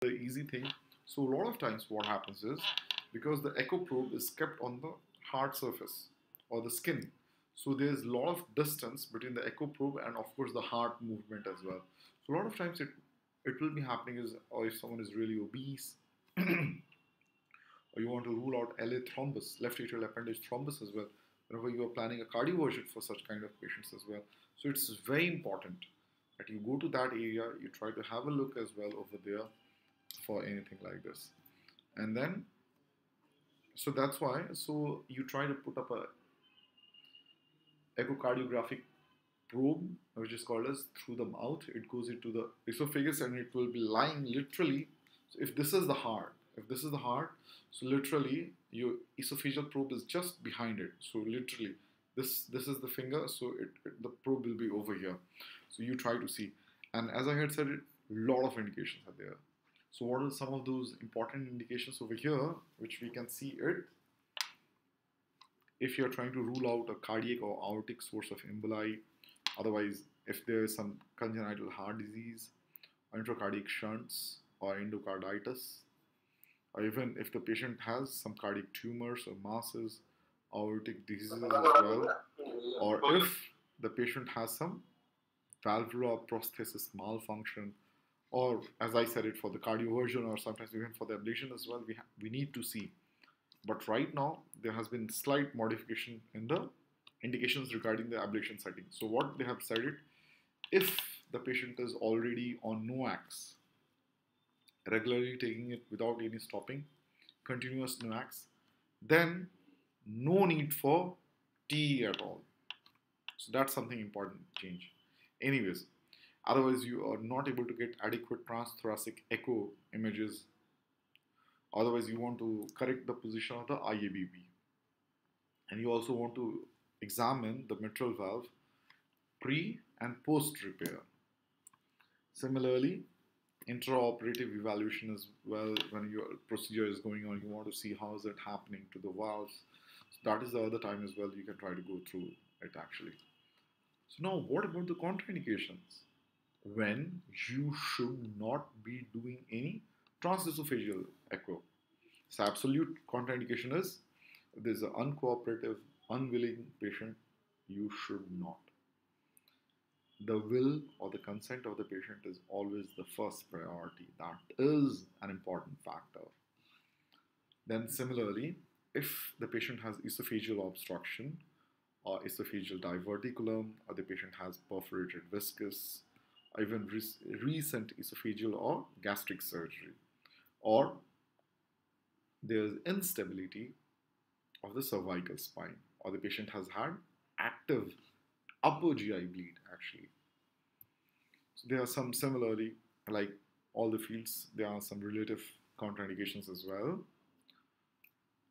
the easy thing. So a lot of times what happens is because the echo probe is kept on the hard surface or the skin. So there's a lot of distance between the echo probe and of course the heart movement as well. So a lot of times it it will be happening is or if someone is really obese or you want to rule out LA thrombus, left atrial appendage thrombus as well, whenever you are planning a cardioversion for such kind of patients as well. So it's very important that you go to that area, you try to have a look as well over there for anything like this. And then, so that's why, so you try to put up a echocardiographic probe, which is called as through the mouth. It goes into the esophagus and it will be lying literally. So if this is the heart, if this is the heart, so literally your esophageal probe is just behind it. So literally this this is the finger, so it, it, the probe will be over here. So you try to see. And as I had said, a lot of indications are there. So what are some of those important indications over here, which we can see it? If you're trying to rule out a cardiac or aortic source of emboli, otherwise, if there is some congenital heart disease, intracardiac shunts, or endocarditis, or even if the patient has some cardiac tumors or masses, aortic diseases as well, or if the patient has some valvular prosthesis malfunction, or as I said it for the cardioversion or sometimes even for the ablation as well, we, we need to see. But right now, there has been slight modification in the indications regarding the ablation setting. So what they have said it, if the patient is already on NOACs, regularly taking it without any stopping, continuous NOACs, then no need for TEE at all. So that's something important change. Anyways, otherwise you are not able to get adequate transthoracic echo images. Otherwise you want to correct the position of the IABP. And you also want to examine the mitral valve pre and post repair. Similarly, intraoperative evaluation as well when your procedure is going on you want to see how is it happening to the valves so that is the other time as well you can try to go through it actually so now what about the contraindications when you should not be doing any transesophageal echo so absolute contraindication is there's an uncooperative unwilling patient you should not the will or the consent of the patient is always the first priority. That is an important factor. Then, similarly, if the patient has esophageal obstruction or esophageal diverticulum, or the patient has perforated viscus, or even re- recent esophageal or gastric surgery, or there's instability of the cervical spine, or the patient has had active upper GI bleed actually. So there are some similarly, like all the fields, there are some relative contraindications as well.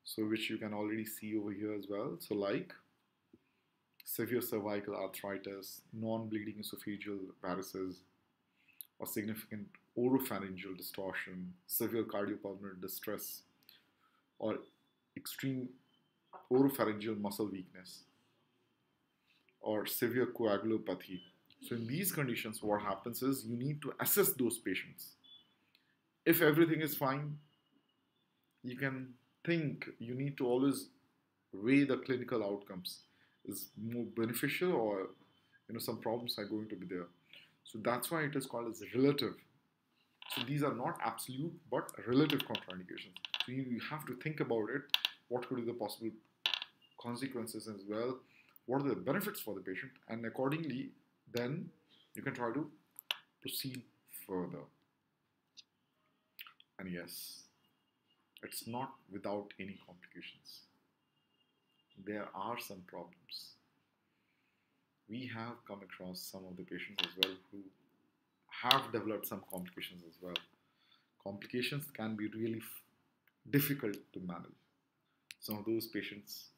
So which you can already see over here as well. So like severe cervical arthritis, non-bleeding esophageal varices, or significant oropharyngeal distortion, severe cardiopulmonary distress, or extreme oropharyngeal muscle weakness or severe coagulopathy. So, in these conditions, what happens is you need to assess those patients. If everything is fine, you can think you need to always weigh the clinical outcomes. Is more beneficial or you know some problems are going to be there. So that's why it is called as relative. So these are not absolute but relative contraindications. So you, you have to think about it. What could be the possible consequences as well? what are the benefits for the patient and accordingly then you can try to proceed further and yes it's not without any complications there are some problems. We have come across some of the patients as well who have developed some complications as well. Complications can be really difficult to manage. Some of those patients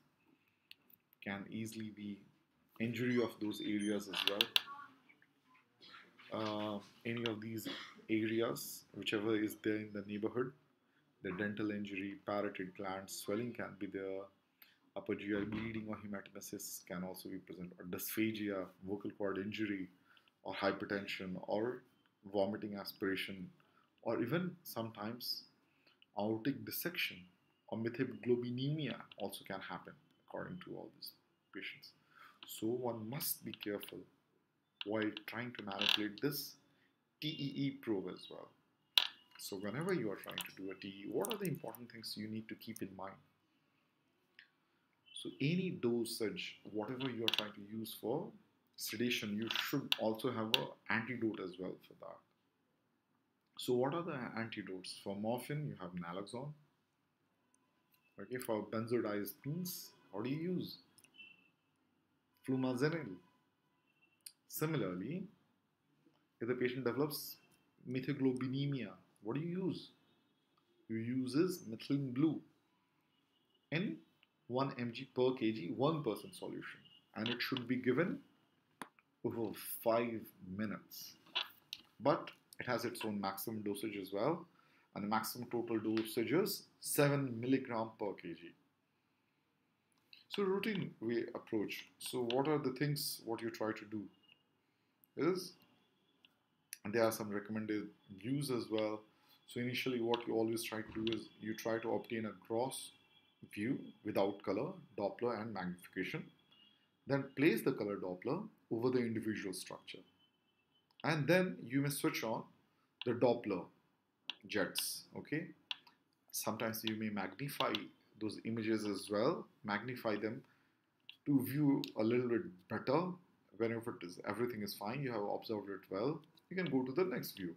can easily be injury of those areas as well. Uh, any of these areas, whichever is there in the neighborhood, the dental injury, parotid gland swelling can be there, upper GI bleeding or hematemesis can also be present, or dysphagia, vocal cord injury, or hypertension, or vomiting aspiration, or even sometimes aortic dissection or methemoglobinemia also can happen according to all these patients. So one must be careful while trying to manipulate this TEE probe as well. So whenever you are trying to do a TEE, what are the important things you need to keep in mind? So any dosage, whatever you are trying to use for sedation, you should also have an antidote as well for that. So what are the antidotes? For morphine, you have naloxone. Okay, for benzodiazepines, what do you use? Flumazenil. Similarly, if the patient develops methemoglobinemia, what do you use? You use is methylene blue in 1 mg per kg, 1% solution, and it should be given over 5 minutes. But it has its own maximum dosage as well, and the maximum total dosage is 7 milligram per kg. So routine way approach. So what are the things what you try to do is there are some recommended views as well. So initially what you always try to do is you try to obtain a gross view without color, Doppler and magnification. Then place the color Doppler over the individual structure. And then you may switch on the Doppler jets, okay? Sometimes you may magnify those images as well, magnify them to view a little bit better whenever it is, everything is fine, you have observed it well, you can go to the next view.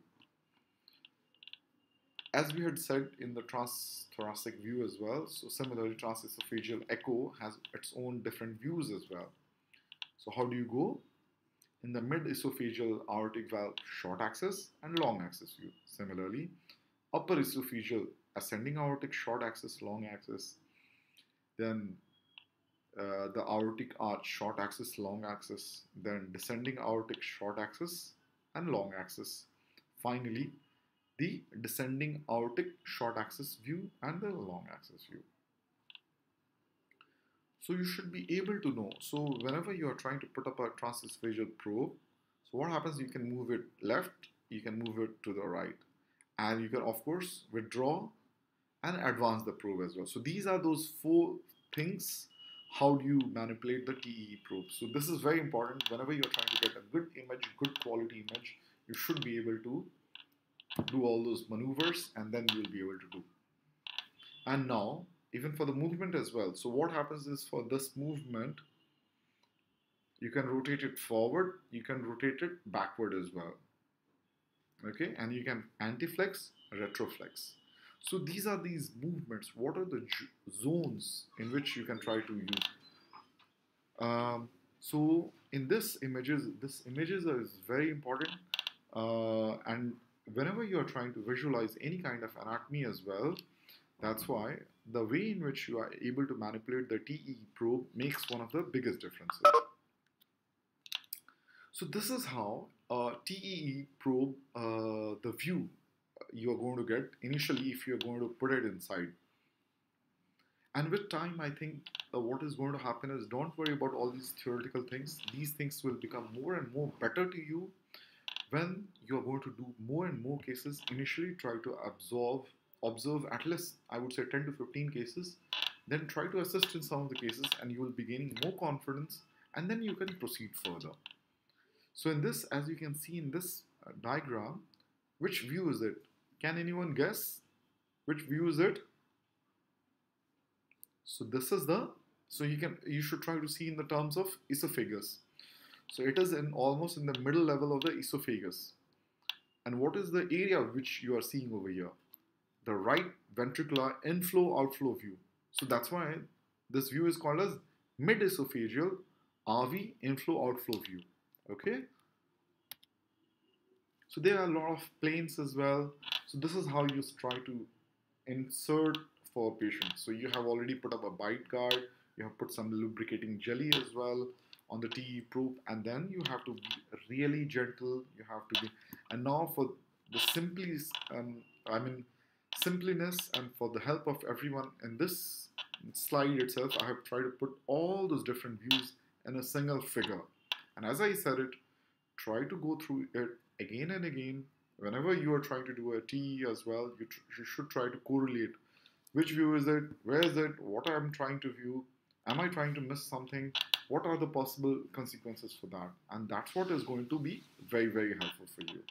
As we had said in the transthoracic view as well, so similarly transesophageal echo has its own different views as well. So how do you go? In the mid-esophageal aortic valve short axis and long axis view. Similarly, upper esophageal ascending aortic short axis, long axis, then uh, the aortic arch short axis, long axis, then descending aortic short axis and long axis. Finally, the descending aortic short axis view and the long axis view. So you should be able to know. So whenever you are trying to put up a transesophageal probe, so what happens, you can move it left, you can move it to the right. And you can, of course, withdraw and advance the probe as well. So these are those four things. How do you manipulate the TEE probe? So this is very important. Whenever you're trying to get a good image, good quality image, you should be able to do all those maneuvers and then you'll be able to do. And now, even for the movement as well. So what happens is for this movement, you can rotate it forward, you can rotate it backward as well. Okay, and you can anteflex, retroflex. So these are these movements. What are the zones in which you can try to use? Um, so in this images, this images is very important. Uh, and whenever you are trying to visualize any kind of anatomy as well, that's why the way in which you are able to manipulate the TEE probe makes one of the biggest differences. So this is how a TEE probe, uh, the view you are going to get initially if you're going to put it inside. And with time, I think uh, what is going to happen is don't worry about all these theoretical things. These things will become more and more better to you when you are going to do more and more cases. Initially, try to absorb, observe at least, I would say 10 to 15 cases. Then try to assist in some of the cases and you will be gaining more confidence and then you can proceed further. So in this, as you can see in this uh, diagram, which view is it? Can anyone guess which view is it? So this is the, so you can, you should try to see in the terms of esophagus. So it is in almost in the middle level of the esophagus. And what is the area which you are seeing over here? The right ventricular inflow outflow view. So that's why this view is called as mid-esophageal RV inflow outflow view. Okay. So there are a lot of planes as well. So this is how you try to insert for a patient. So you have already put up a bite guard, you have put some lubricating jelly as well on the TEE probe, and then you have to be really gentle. You have to be, and now for the simply, um, I mean, simpliness, and for the help of everyone in this slide itself, I have tried to put all those different views in a single figure. And as I said it, try to go through it again and again whenever you are trying to do a TEE as well, you, you should try to correlate which view is it, where is it, what I'm trying to view, am I trying to miss something, what are the possible consequences for that, and that's what is going to be very very helpful for you.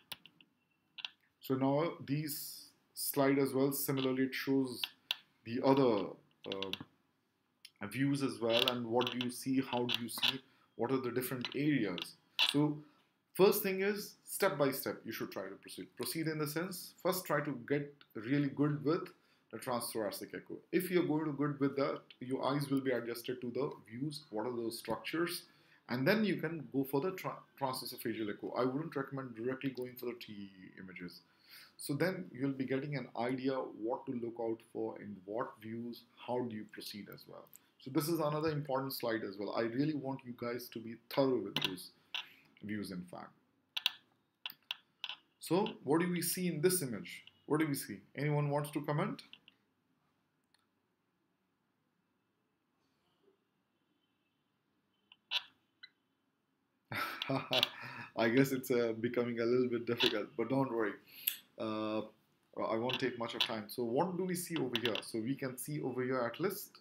So now these slide as well, similarly it shows the other uh, views as well and what do you see, how do you see, what are the different areas. So first thing is step by step you should try to proceed. Proceed in the sense, first try to get really good with the transthoracic echo. If you're going to good with that, your eyes will be adjusted to the views, what are those structures, and then you can go for the tra- transesophageal echo. I wouldn't recommend directly going for the TEE images. So then you'll be getting an idea what to look out for in what views, how do you proceed as well. So this is another important slide as well. I really want you guys to be thorough with those views in fact. So what do we see in this image? What do we see? Anyone wants to comment? I guess it's uh, becoming a little bit difficult, but don't worry. Uh, I won't take much of time. So what do we see over here? So we can see over here at least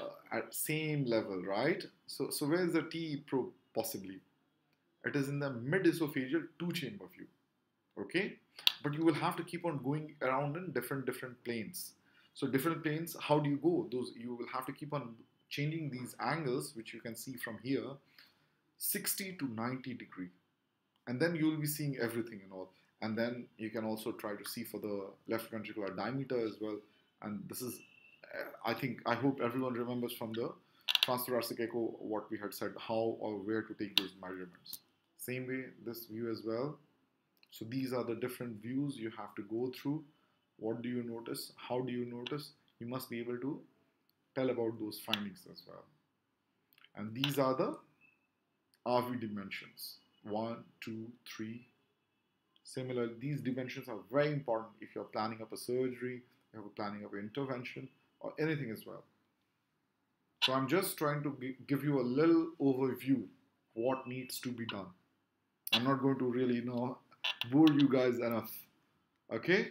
uh, at same level, right? So, so where is the TEE probe possibly? It is in the mid-esophageal two-chamber view, okay? But you will have to keep on going around in different different planes. So different planes, how do you go? Those you will have to keep on changing these angles, which you can see from here, 60 to 90 degree. And then you will be seeing everything and all. And then you can also try to see for the left ventricular diameter as well. And this is, I think, I hope everyone remembers from the transthoracic echo what we had said, how or where to take those measurements. Same way, this view as well. So these are the different views you have to go through. What do you notice? How do you notice? You must be able to tell about those findings as well. And these are the RV dimensions. One, two, three. Similar, these dimensions are very important if you're planning up a surgery, you have a planning of intervention, or anything as well. So I'm just trying to give you a little overview what needs to be done. I'm not going to really, you know, bore you guys enough. Okay?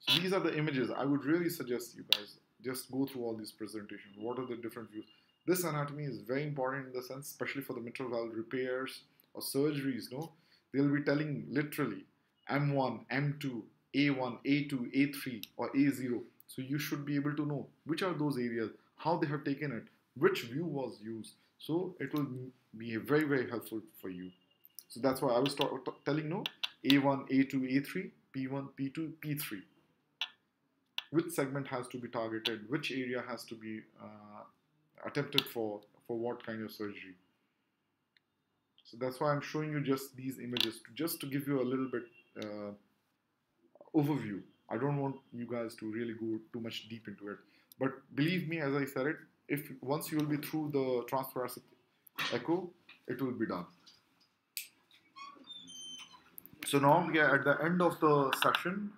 So these are the images. I would really suggest you guys just go through all these presentations. What are the different views? This anatomy is very important in the sense, especially for the mitral valve repairs or surgeries. No, they'll be telling literally M1, M2, A1, A2, A3, or A0. So you should be able to know which are those areas, how they have taken it, which view was used. So it will be very very helpful for you. So that's why I was telling no A1, A2, A3, P1, P2, P3. Which segment has to be targeted? Which area has to be uh, attempted for for what kind of surgery. So that's why i'm showing you just these images just to give you a little bit uh, overview. I don't want you guys to really go too much deep into it. But believe me as i said it if once you will be through the transthoracic echo it will be done. So now we are at the end of the session